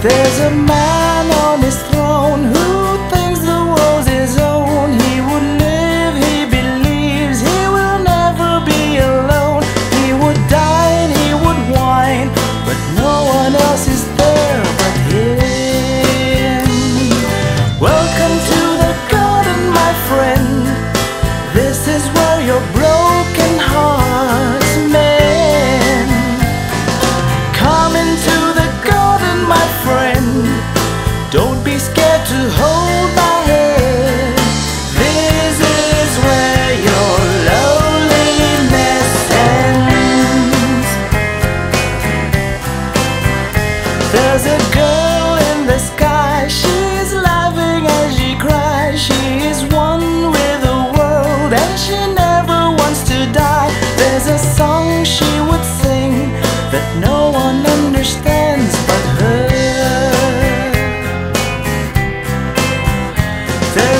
There's a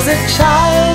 a child